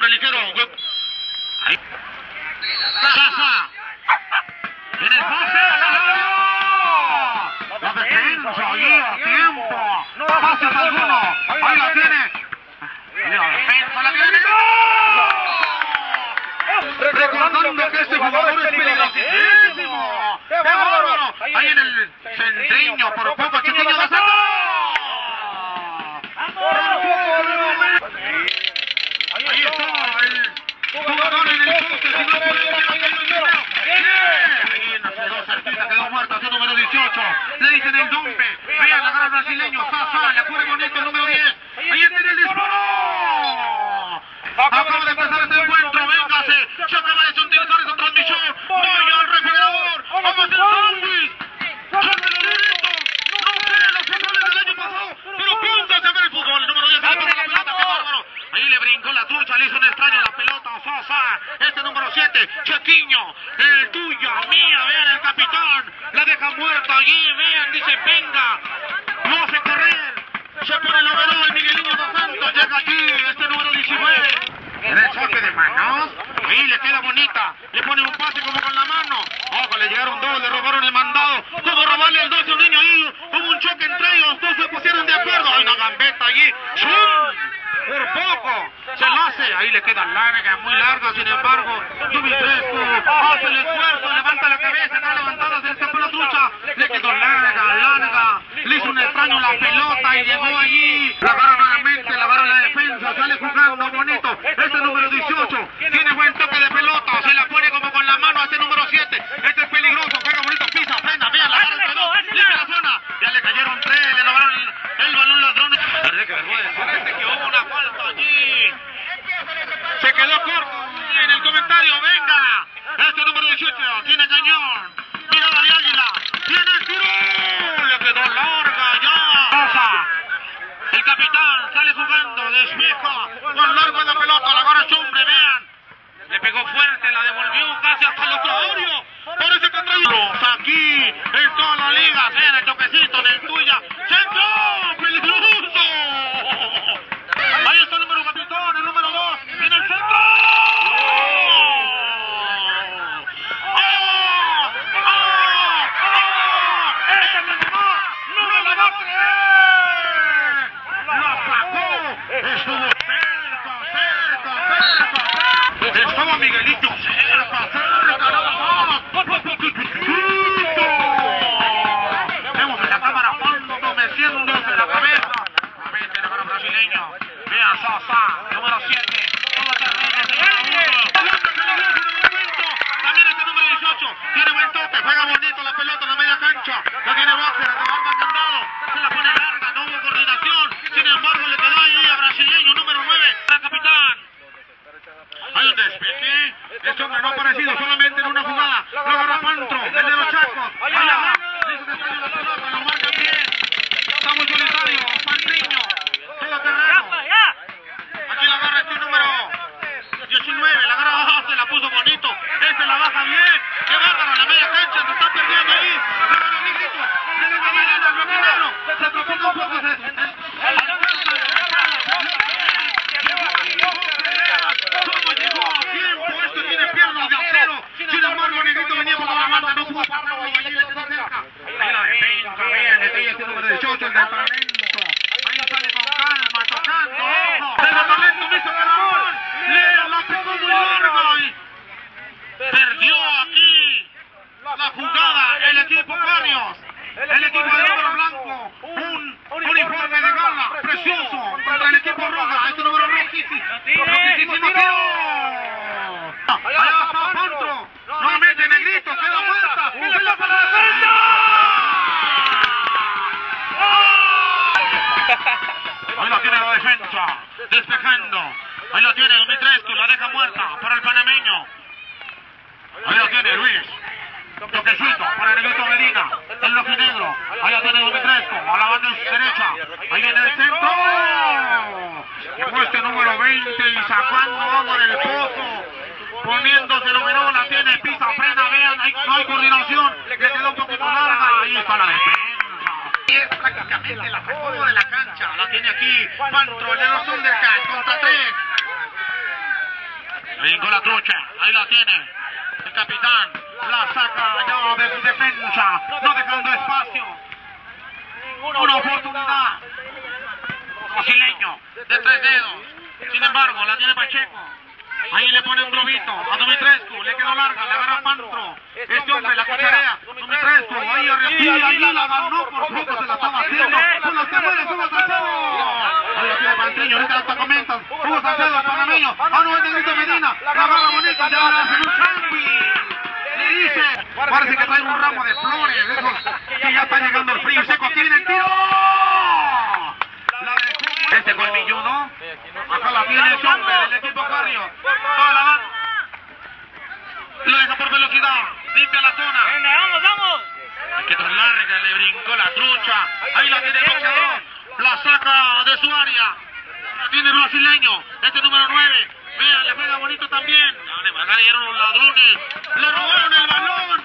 hombre ligero. Ahí. Sasa. En el pase. La defensa ahí a tiempo. No pases alguno. Ahí la tiene. La defensa la tiene. Este Recordando que este jugador es peligrosísimo. ¡Qué bárbaro! Ahí en el centriño, por poco, chiquillo de jugador en el número Le dicen el dumpe. Vean la cara brasileño, Zaza, la cubre con este el número 10. Ahí tiene el disparo. Acaba de empezar este encuentro, véngase. Ya acaba de sentir esa transmisión. Vaya al refrigerador. Vamos el zombie. amigo ali que era passando. Toquecito para Negrito Medina. El rojinegro. Allá tiene Dumitrescu. A la banda derecha. Ahí viene el centro. Llegó este número 20 y sacando agua del pozo. Poniéndose lo menor, la tiene, pisa, frena, vean, no hay coordinación, le quedó un poquito larga, ahí está la defensa. Y es prácticamente la sacó de la cancha, la tiene aquí, Pantro, el de los Thundercats, contra tres. Brincó la trucha, ahí la tiene. El capitán la saca allá de su defensa, no dejando espacio. Una oportunidad. Brasileño, de tres dedos. Sin embargo, la tiene Pacheco. Ahí le pone un globito a Dumitrescu, le quedó larga, le agarra Pantro. Este hombre la cucharea. Dumitrescu, ahí arriba. Y ahí la ganó, por poco se la estaba haciendo. Con los temores, Hugo Salcedo. Ahí la tiene Pantriño, ahorita hasta comentas. Hugo Salcedo, el panameño. Ah, no, es Negrito Medina. La agarra bonita, ya la hace un. Dice, parece que trae un ramo de flores, de esos que ya está llegando el frío seco. Aquí viene el tiro. Este colmilludo. Acá la tiene el hombre del equipo Carrio. Toda la. Lo deja por velocidad. Limpia la zona. vamos, vamos. Hay que larga, le brincó la trucha. Ahí la tiene el boxeador. La saca de su área. La tiene el brasileño. Este número 9. Vean, le pega bonito también. Le mandaron los ladrones. Le robaron el balón.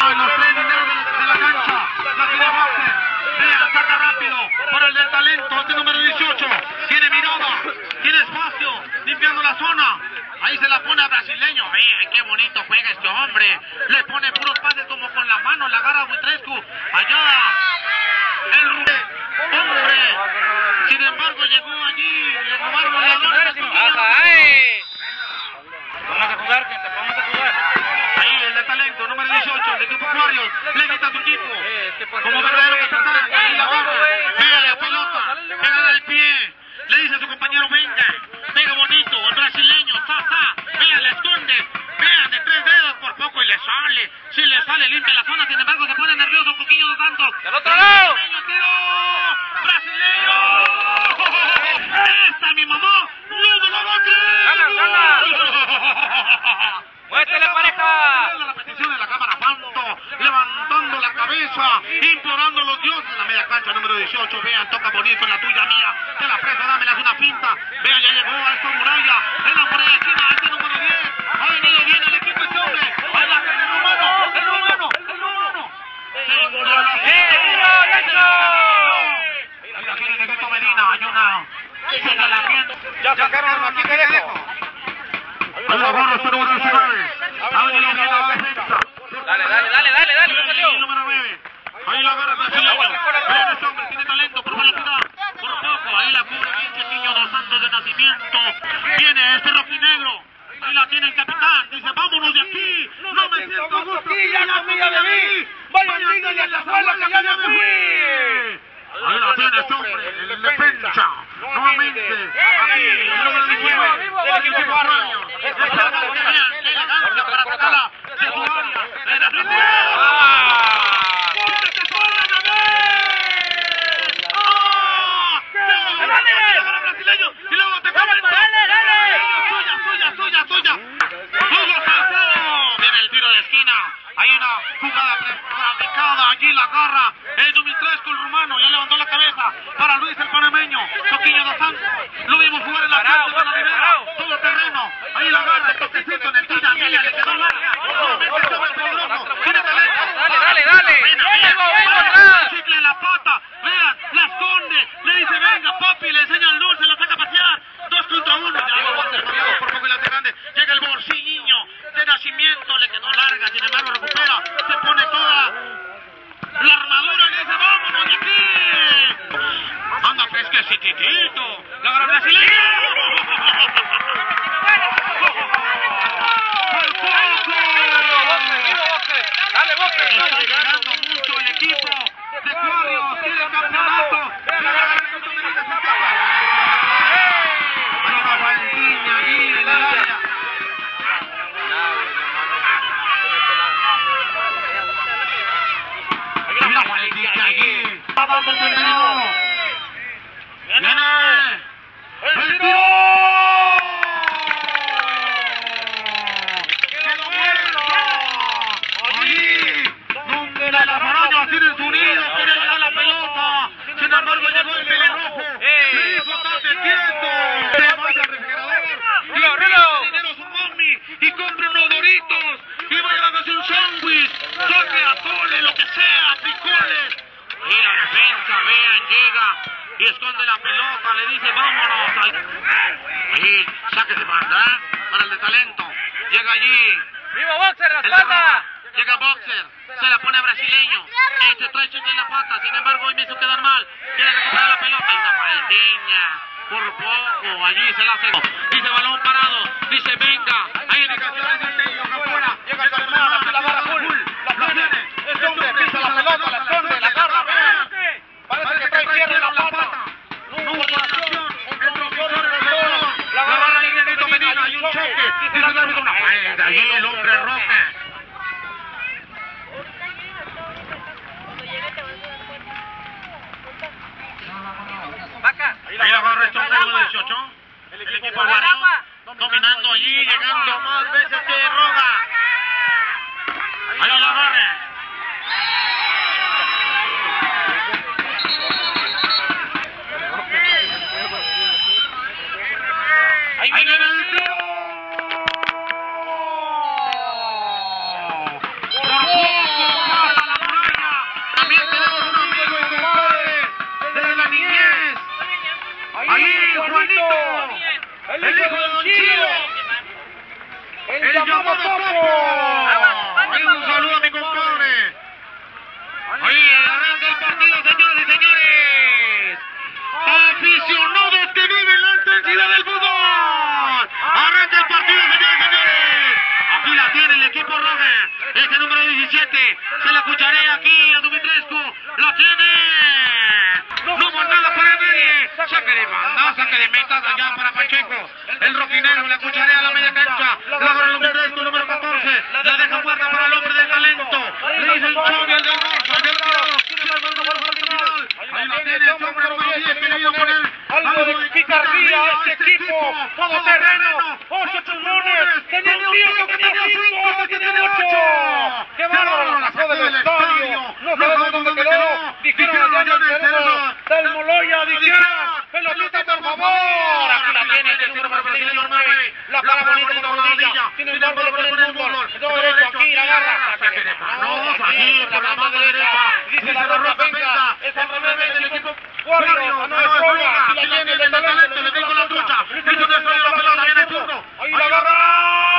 Ay, los tres dineros de la, cancha. La tiene Boxer. Vean, saca rápido. Para el del talento. Este número 18. Tiene mirada. Tiene espacio. Limpiando la zona. Ahí se la pone a brasileño. Vean qué bonito juega este hombre. Le pone puros pases como con la mano. La agarra Buitrescu. Allá. El. Hombre. Sin embargo, llegó allí. Le robaron los ladrones. ¡Ay! Vamos a jugar, gente, vamos a jugar. Ahí el de talento, número 18, el de equipo Juarios, le grita a su equipo. Eh, ¿qué pasa? Como verdadero capitán, ahí la agarra, güey. pégale la pelota, pégale al pie, le dice a su compañero, venga, pega bonito, el brasileño, sa, sa, vean, le esconde, vean, de tres dedos por poco y le sale, si le sale, limpia la zona, sin embargo se pone nervioso un poquillo de tanto. ¡Del otro lado! Brasileño, tiro, brasileño, esta mi mamá, no me la va a creer. ¡Gana, ¡Muéstrale, pareja! La repetición de la cámara Fanto, levantando la cabeza, implorando a los dioses en la media cancha número 18. Vean, toca bonito en la tuya mía. Te la presto, dame, le hace una pinta. Vean, ya llegó a esta muralla. En la muralla esquina, este número 10. Ha venido bien el equipo este hombre. Ahí la el humano, el humano, el humano. ¡Eso, eso! Ahí la tiene Negrito Medina, hay una señalamiento. Ya sacaron aquí, te dejo. La gorra, este número 19. Ha venido bien la. Dale, dale, dale, dale, dale, no salió. Ahí, número 9. Ahí la agarra brasileño. Vean ese hombre, tiene talento por velocidad. Por poco, ahí la cubre bien Chequiño dos Santos de nacimiento. Viene este rojinegro. Ahí la tiene el capitán. Dice, vámonos de aquí. No me siento a gusto aquí. Ya comí, ya bebí. Vayan, díganle a la abuela que ya me fui. Ahí la tiene este hombre, el defensa. Nuevamente, aquí, el número 19. El equipo Barrio. Esta vean, qué elegancia para sacarla de su área. Ven, atrás. ¡Ah! ¡Quítate sola, Gabriel! ¡Ah! ¡Te lo agarra brasileño! ¡Y luego te comen! dale, dale! ¡Suya, suya, suya, suya! ¡Hugo Salcedo! Viene el tiro de esquina. Hay una jugada prefabricada. Allí la agarra el Dumitrescu, el rumano. Ya levantó la cabeza para Luis el panameño. Toquillo dos Santos. Lo vimos jugar en la cancha de la parado. Todo terreno. Ahí la agarra el toquecito en el tira. Mira, le quedó larga. Tiene talento. Dale, dale, dale. Venga, venga, chicle en la pata, vean, la esconde, le dice venga papi, le enseña el dulce, la saca a pasear, dos contra uno, ya por poco y la grande, llega el bolsillo de nacimiento, le quedó larga, sin embargo recupera, se pone toda la armadura y dice vámonos de aquí, anda fresquecitito, la gran brasileña. Dale. Está llegando mucho el equipo de Cuarios, tiene el campeonato. Mira, Gabrielito Medina se escapa. Ahí va Valentín, ahí en el área. Mira Valentín allí. Va dando el terminado. Viene. El tiro. comerse un sándwich, saque atole, lo que sea, frijoles. Y la defensa, vean, llega y esconde la pelota, le dice vámonos. Ahí, saque de banda para el de talento. Llega allí. ¡Viva Boxer, la el de espalda! roja. Llega Boxer, se la pone a brasileño. Este trae choque en la pata, sin embargo hoy me hizo quedar mal. Quiere recuperar la pelota y una faltiña. Por poco, allí se la hace. Juanito. El hijo de Don Chilo. El llamado Topo. Un saludo a mi compadre. Ahí arranca el partido, señoras y señores. Aficionados que viven la intensidad del fútbol. Arranca el partido, señores y señores. Aquí la tiene el equipo roja. Este número 17. Se la escucharé aquí a Dumitrescu. Lo tiene. No nada para nadie. Saque de banda, saque de metas allá para Pacheco. El roquinero, la escucharé a la media cancha. La agarra el número 14. La deja muerta para el hombre del talento. Le dice el Chovi, el del Barça, el del. Ahí la tiene el hombre número 10 que le con él. Algo de picardía a este equipo, todo terreno, ocho pulmones, tenía tío que tenía cinco, ahora tiene ocho. ¡Qué bárbaro! La sacó del estadio, no sabemos dónde quedó, dijeron allá en el cerebro del Moloya, dijeron, pelotita por favor, aquí la tiene este número brasileño nueve, la para bonita con rodilla, sin embargo le pone el fútbol, todo derecho aquí, la agarra, saque de manos, aquí por la mano derecha, dice la roca, venga, es al revés del equipo. Warriors, no es aquí la tiene el talento, le con la trucha, hizo que salió la pelota, viene el turno, ahí la agarra,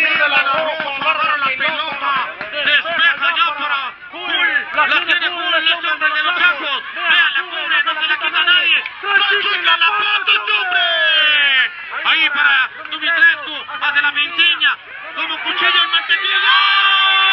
de la roja, agarra la pelota, Despeja ya para Hull. La tiene Hull, el hombre de los blancos. Vean la cubre, no se la quita a nadie. Pachuca la este hombre. Ahí para Dumitrescu, hace la pintiña. Como cuchillo en mantequilla.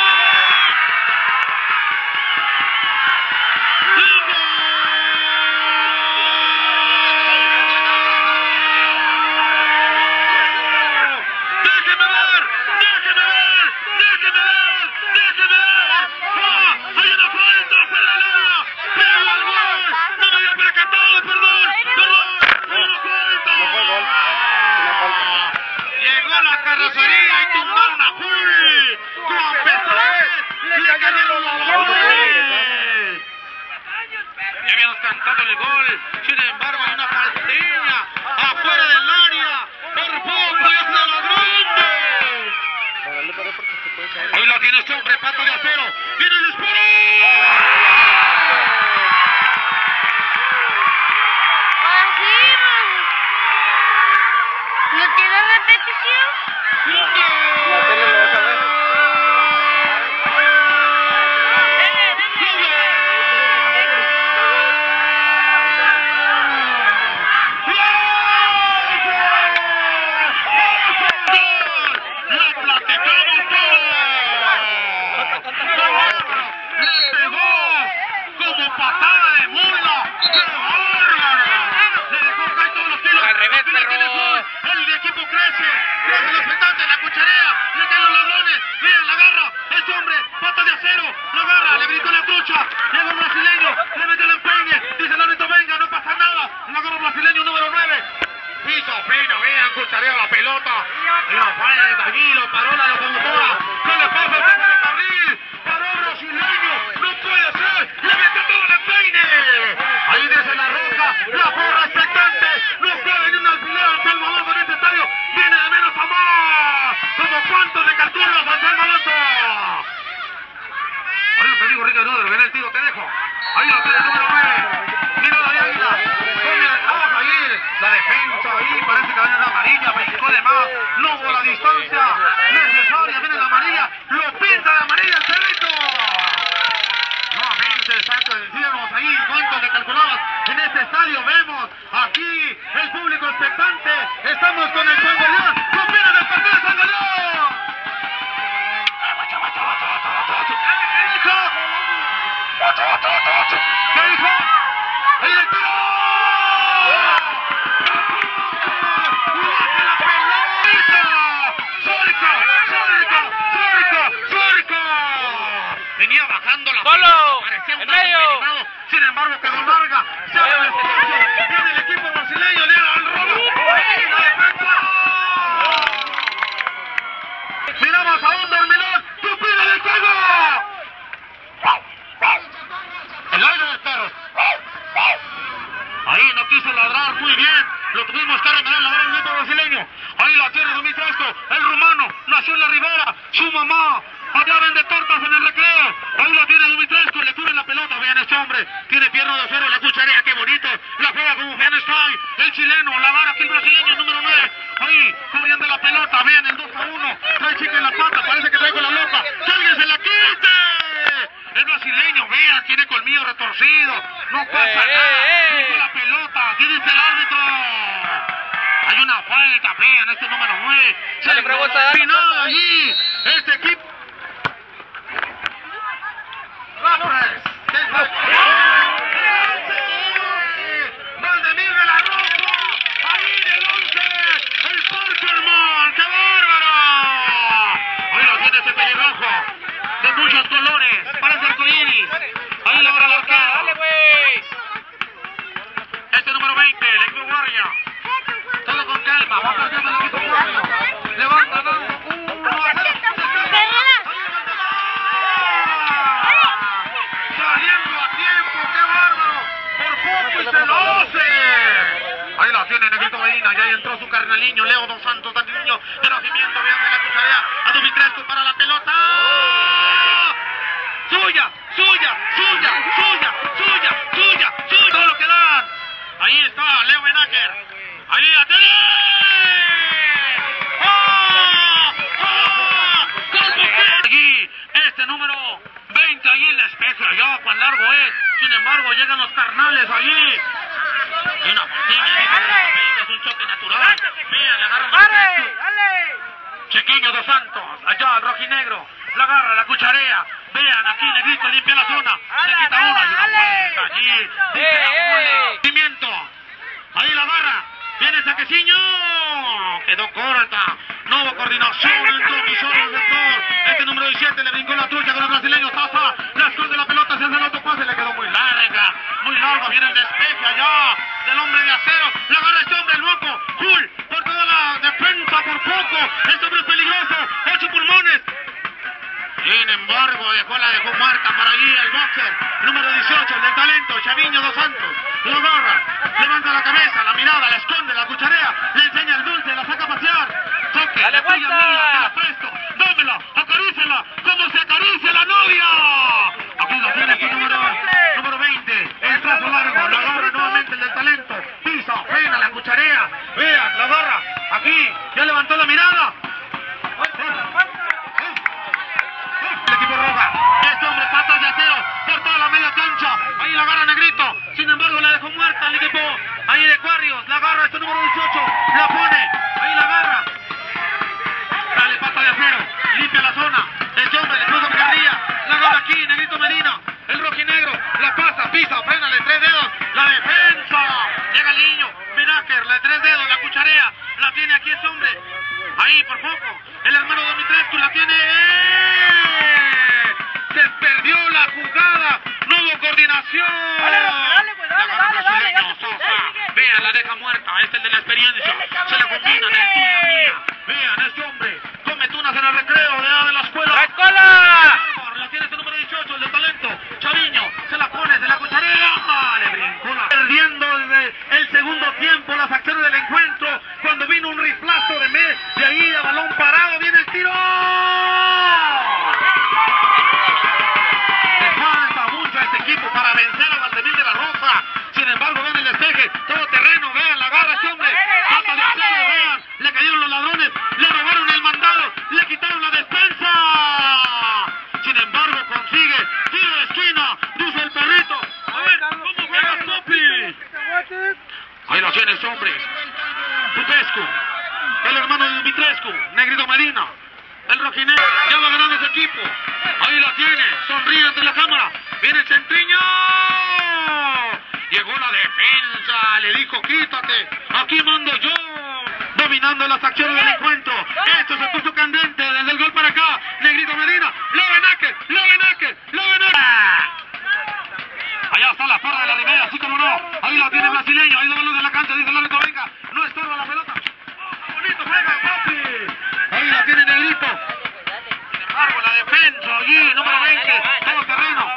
Ahí lo tiene el número 9. Vamos a ir. La defensa ahí parece que va a la amarilla. Brincó de más. No hubo la distancia necesaria. Viene la amarilla. Lo pinta la amarilla el cerrito. Nuevamente saco decíamos ahí. ¿Cuánto le calculabas? En este estadio vemos aquí el público expectante. Estamos con el Juan Venía bajando la Polo, este número 20, ahí el despeje, allá cuán largo es. Sin embargo, llegan los carnales allí. Y una es un choque natural. Vean, le agarran los ¡Dale! ¡Dale! Chiquiño dos Santos, allá rojinegro, la agarra, la cucharea. Vean, aquí Negrito limpia la zona. Se quita una, y una allí. Dice Eh, la eh. Ahí la agarra. Viene Saqueciño. Quedó corta. No hubo coordinación en todo el sector. Este número 17 le brincó la trucha con el brasileño Sasa. La esconde la pelota, se hace el otro pase, le quedó muy larga. Muy largo, viene el despeje allá del hombre de acero. La agarra este hombre, el loco. Jul, por toda la defensa, por poco. Este hombre es peligroso. Ocho pulmones. Sin embargo, dejó la dejó marca para allí el boxer, número 18, el del talento, Chaviño Dos Santos. Lo agarra, levanta la cabeza, la mirada, la esconde, la cucharea, le enseña el dulce, la saca a pasear. Toque, Dale la vuelta. mía, te la presto, dámela, acarícela, como se acaricia la novia. Aquí lo tiene este número, número 20, el trazo largo, la agarra nuevamente el del talento, pisa, frena, la cucharea, vean, la agarra, aquí, ya levantó la mirada. La media cancha. Ahí la agarra Negrito. Sin embargo, la dejó muerta el equipo. Ahí de Cuarrios. La agarra este número 18. La pone. Ahí la agarra. Dale pata de acero. Limpia la zona. Este hombre le puso carrilla. La agarra aquí. Negrito Medina. El rojinegro. La pasa. Pisa. Frena. De tres dedos. La defensa. Llega el niño. Benaker. La de tres dedos. La cucharea. La tiene aquí este hombre. Ahí por poco. El hermano Domitrescu la tiene. Dale, dale, pues, dale, La agarra dale, dale, brasileño, dale, Sosa. dale. Vean, la deja muerta. Este es el de la experiencia. Se le combinan el tuya mía. Vean, este hombre come tunas en el recreo de de la escuela. ¡La escuela! La tiene este número 18, el de talento. Chaviño, se la pone, se la cucharea. Le brincó la... Perdiendo desde el segundo tiempo las acciones del encuentro. Cuando vino un riflazo de, me, de ahí a balón parado, viene el tiro. Le falta mucho a este equipo para vencer a Valdemir de la Rosa. Sin embargo, ven el despeje, todo terreno, vean, la agarra este hombre. Pata de acero, vean, le cayeron los ladrones. Ahí lo tienes, hombres. Pupescu, el hermano de Dumitrescu, Negrito Medina, el Rojinegro, ya va ganando ese equipo. Ahí la tiene, sonríe ante la cámara. Viene Centriño. Llegó la defensa, le dijo quítate, aquí mando yo. Dominando las acciones del encuentro. Esto se puso candente desde el gol para acá. Negrito Medina, Lovenacker, Lovenacker, Lovenacker. Allá está la porra de la Ribera, así como no. Ahí la tiene brasileño, ahí lo balón de la cancha, dice el árbitro, venga, no estorba la pelota. ¡Ah, bonito, juega, papi. Ahí la tiene Negrito. Sin embargo, la defensa allí, número 20, todo terreno.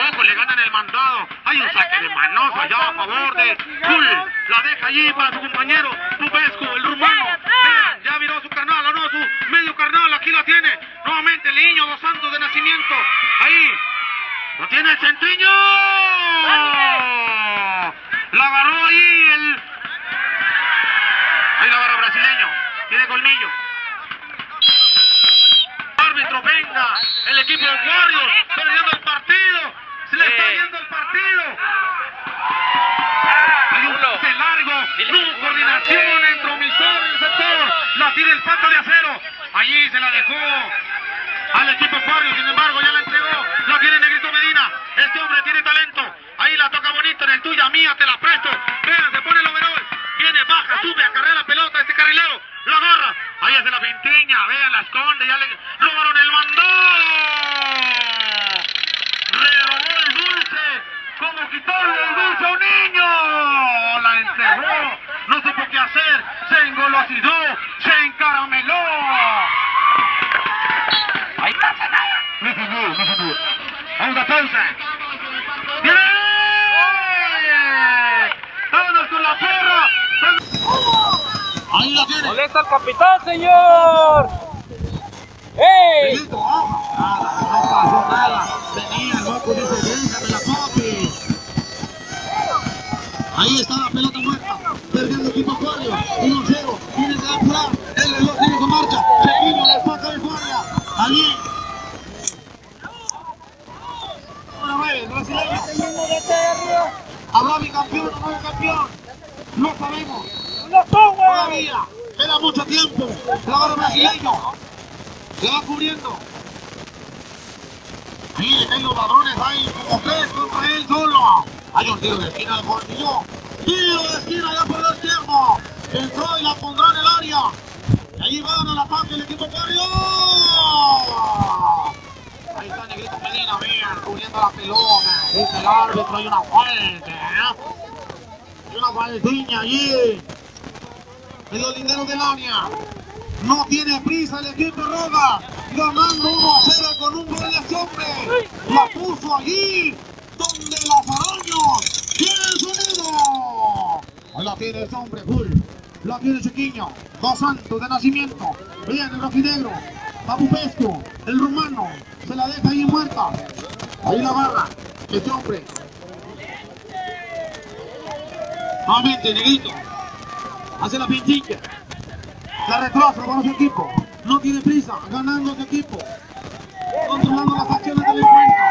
Le ganan el mandado. Hay un saque de manos allá a favor de Zul. La deja allí para su compañero Pupescu, el rumano. Vean, ya viró su carnal, o no, su medio carnal, aquí la tiene. Nuevamente el niño Dos Santos de nacimiento. Ahí, lo tiene el Centriño. La agarró ahí el. Ahí la agarra brasileño. Tiene colmillo. Árbitro, venga. El equipo de Warriors. Perdiendo el le está Sí. yendo el partido. Hay un pase largo. No coordinación entre omisor y el sector. La tiene el pato de acero. Allí se la dejó al equipo Warriors. Sin embargo, ya la entregó. La tiene Negrito Medina. Este hombre tiene talento. Ahí la toca bonito en el tuya mía. Te la presto. Vean, se pone el overall. Viene, baja, sube, acarrea la pelota. Este carrilero la agarra. Ahí hace la pintiña. Vean, la esconde. Ya le robaron el mandado. Rebobó el dulce. Como quitarle el dulce a un niño. La entregó. No supo qué hacer. Se engolosidó. Se encarameló. Ahí pasa nada. No se no se no Vamos a pausa. ¡Bien! ¡Vámonos con la perra! Ahí la tiene. ¡Molesta al capitán, señor! ¡Ey! Listo, vamos. Nada, no pasó nada. Venía el loco, dice, Ahí está la pelota muerta. Perdiendo el equipo Acuario. 1-0. Tiene que apurar. El reloj tiene que marcha. Seguimos la espalda de Guardia. Allí. Una vez, brasileño. ¿Habrá bicampeón o no bicampeón? No sabemos. Todavía. Queda mucho tiempo. El ahora brasileño. Se va cubriendo. Ahí hay los ladrones, hay como tres contra él solo. Hay un tiro de esquina de Portillo. Tiro de esquina ya por el izquierdo. Entró y la pondrá en el área. Y ahí van al ataque el equipo Barrio. Ahí está Negrito Medina, vean, cubriendo la pelota. Dice el árbitro, hay una falta. ¿eh? Hay una faltiña allí. En los linderos del área. No tiene prisa el equipo Roga. Ganando 1 a 0 con un gol de este. La puso allí. Donde los araños tienen su nido. Ahí la tiene este hombre. Full. La tiene Chiquiño. Dos Santos de nacimiento. Bien el rojinegro. Papupesco. El rumano. Se la deja ahí muerta. Ahí la agarra. Este hombre. Nuevamente, negrito. Hace la pinchilla. La retrasa para su equipo. No tiene prisa. Ganando su equipo. Controlando las acciones del encuentro.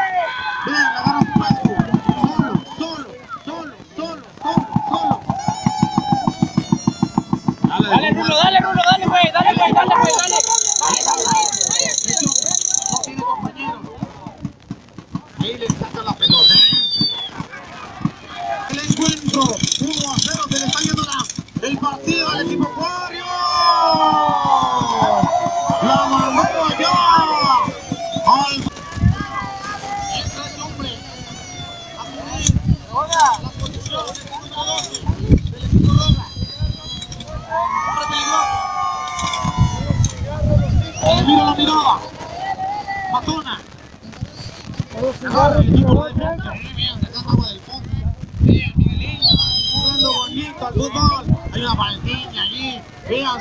Rulo, dale, Rulo, dale, güey, dale, güey, dale, güey, dale. Este hombre no tiene compañeros. Ahí le saca la pelota. ¿eh? El encuentro, 1 a 0, se le está yendo la- el partido al equipo Acuario. La mandó allá. Al... Entra este hombre a cubrir la posición del número 12 del equipo Roga. Hombre peligroso. Le mira la mirada. Matona. Agarra el equipo de defensa. Muy bien, sacando agua del fondo. Bien, Miguelín. Jugando bonito al fútbol. Hay una paletiña allí. Vean su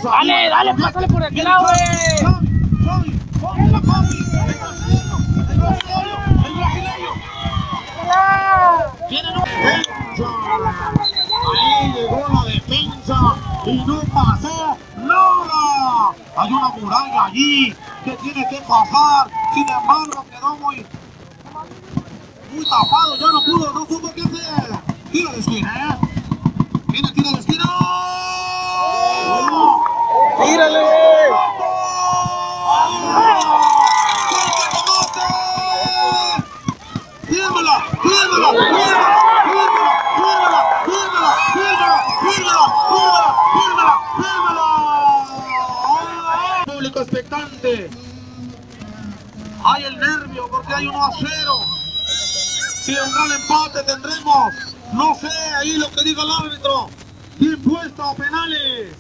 Dale, dale, pásale por aquel lado. Ahí llegó la defensa y no pasó nada. Hay una muralla allí que tiene que pasar. Sin embargo, quedó muy, muy tapado, ya no pudo, no supo qué hacer. Tira de esquina, ¿eh? Viene, tira de esquina. ¡Oh! ¡Tírale! ¡Tiémela! ¡Tiémela! ¡Tiémela! público expectante. Hay el nervio porque hay 1 a 0. Si vendrá el empate tendremos, no sé, ahí lo que diga el árbitro. Bien puesto, penales.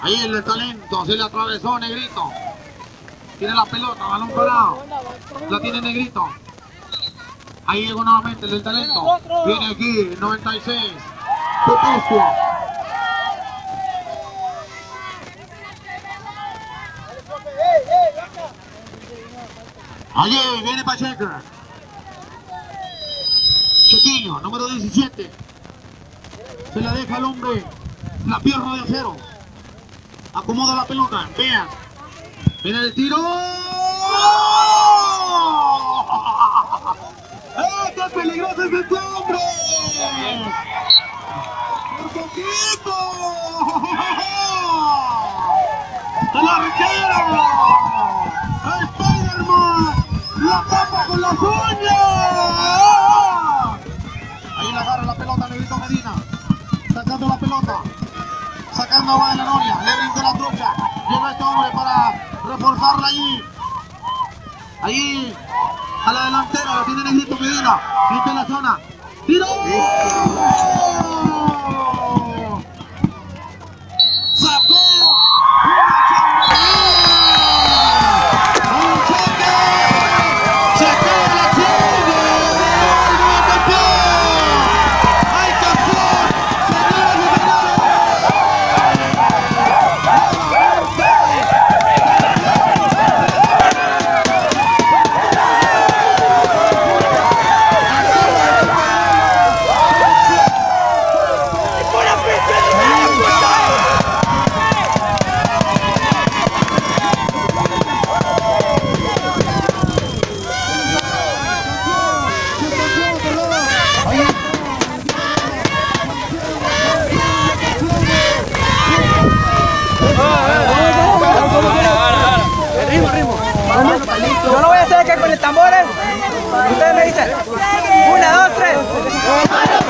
Ahí el talento, se le atravesó Negrito. Tiene la pelota, balón parado. La tiene Negrito. Ahí llegó nuevamente el del talento. Viene aquí, el 96. Popescu. Allí viene Pacheco. Chequiño, número 17. Se la deja al hombre. La pierna de acero. Acomoda la pelota. Vean. Viene el tiro. ¡Eh, qué peligroso es este hombre! ¡Por poquito! ¡El arquero! ¡La tapa con las uñas! Ahí le agarra la pelota Negrito Medina. Sacando la pelota. Sacando agua de la noria. Le la trucha. Llega este hombre para reforzarla ahí. Ahí. A la delantera. La tiene Negrito Medina. Limpia la zona. ¡Tiro! tambores. Ustedes me dicen. Una, dos, tres.